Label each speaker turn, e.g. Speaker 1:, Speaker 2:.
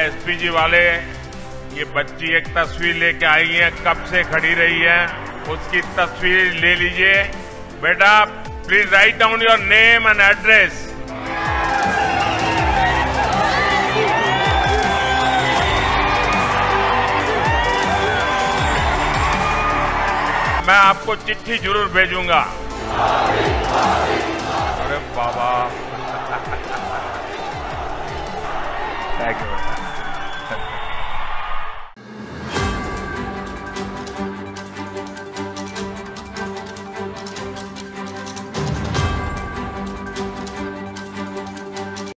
Speaker 1: LPG वाले, ये बच्ची एक तस्वीर लेके आई है, कब से खड़ी रही है, उसकी तस्वीर ले लीजिए। बेटा please write down your name and address मैं आपको चिट्ठी ज़रूर भेजूँगा। अरे बाबा। Thank you